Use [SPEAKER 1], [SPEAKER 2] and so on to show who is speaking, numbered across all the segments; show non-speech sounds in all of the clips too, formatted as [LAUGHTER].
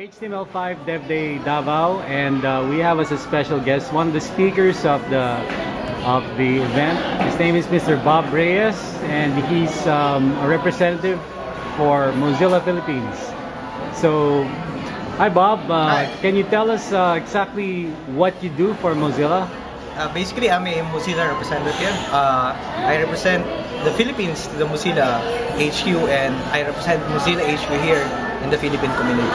[SPEAKER 1] HTML5 Dev Day Davao, and uh, we have as a special guest one of the speakers of the of the event. His name is Mr. Bob Reyes, and he's um, a representative for Mozilla Philippines. So, hi Bob. Uh,
[SPEAKER 2] Hi.
[SPEAKER 1] Can you tell us uh, exactly what you do for Mozilla?
[SPEAKER 2] Uh, basically, I'm a Mozilla representative. Uh, I represent the Philippines to the Mozilla HQ, and I represent Mozilla HQ here in the Philippine community.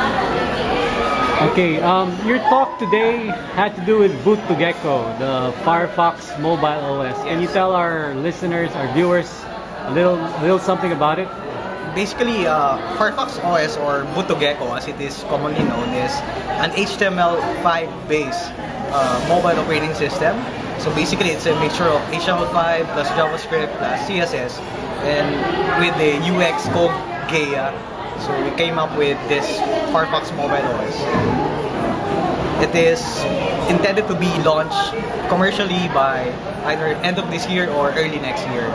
[SPEAKER 1] Okay, um, your talk today had to do with Boot to Gecko, the Firefox mobile OS. Can you tell our listeners, our viewers, a little, little something about it?
[SPEAKER 2] Basically, uh, Firefox OS or Boot to Gecko, as it is commonly known, is an HTML5 based uh, mobile operating system. So basically, it's a mixture of HTML5 plus JavaScript plus CSS, and with the UX called Gaia. So we came up with this Firefox mobile OS. It is intended to be launched commercially by either end of this year or early next year.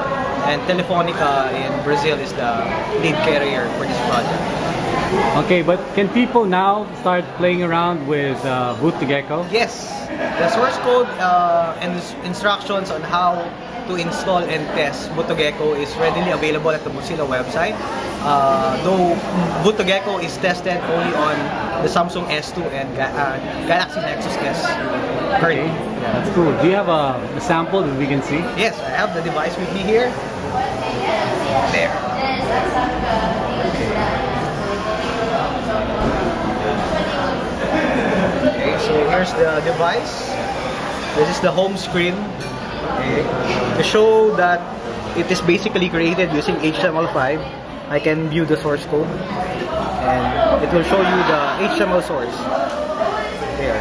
[SPEAKER 2] And Telefonica in Brazil is the lead carrier for this project.
[SPEAKER 1] Okay, but can people now start playing around with uh, Boot to Gecko?
[SPEAKER 2] Yes, the source code uh, and ins- instructions on how to install and test Boot to Gecko is readily available at the Mozilla website. Uh, though Boot to Gecko is tested only on the Samsung S2 and uh, Galaxy Nexus S
[SPEAKER 1] Okay,
[SPEAKER 2] currently.
[SPEAKER 1] that's cool. Do you have a, a sample that we can see?
[SPEAKER 2] Yes, I have the device with me here. There. Okay, so here's the device. This is the home screen. Okay. To show that it is basically created using HTML5, I can view the source code and it will show you the HTML source. There.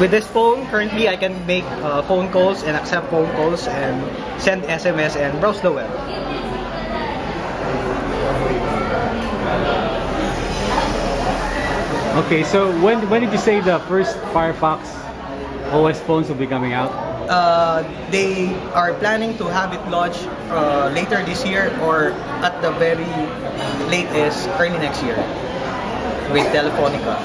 [SPEAKER 2] With this phone, currently I can make uh, phone calls and accept phone calls and send SMS and browse the web.
[SPEAKER 1] Okay, so when when did you say the first Firefox OS phones will be coming out?
[SPEAKER 2] Uh, they are planning to have it launched uh, later this year or at the very latest early next year with Telefonica.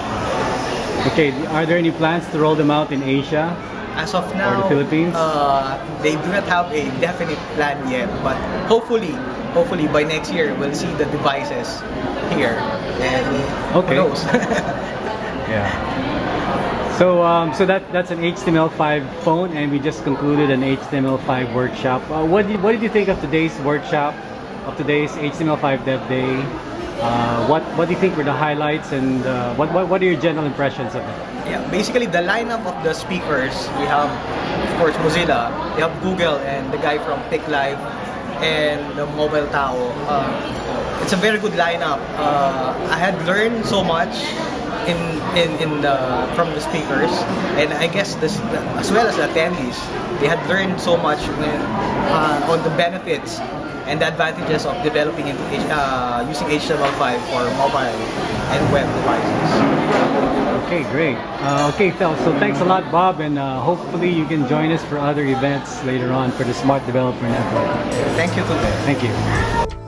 [SPEAKER 1] Okay, are there any plans to roll them out in Asia?
[SPEAKER 2] As of now,
[SPEAKER 1] Philippines?
[SPEAKER 2] Uh, they do not have a definite plan yet, but hopefully, hopefully by next year we'll see the devices here. And
[SPEAKER 1] Okay.
[SPEAKER 2] who knows? [LAUGHS]
[SPEAKER 1] Yeah. So um, so that that's an HTML5 phone, and we just concluded an HTML5 workshop. Uh, what did what did you think of today's workshop, of today's HTML5 Dev Day? Uh, what what do you think were the highlights, and uh, what, what what are your general impressions of it?
[SPEAKER 2] yeah, basically the lineup of the speakers, we have of course Mozilla, we have Google and the guy from Pick Live and the Mobile Tao. Uh, it's a very good lineup. Uh, I had learned so much in in, in the from the speakers and I guess this as well as the attendees, they had learned so much when, uh, on the benefits and the advantages of developing into H- uh, using HTML5 for mobile and web devices.
[SPEAKER 1] Okay, great. Uh, okay, Phil. So thanks a lot, Bob, and uh, hopefully you can join us for other events later on for the Smart Developer Network.
[SPEAKER 2] Thank you to them.
[SPEAKER 1] Thank you.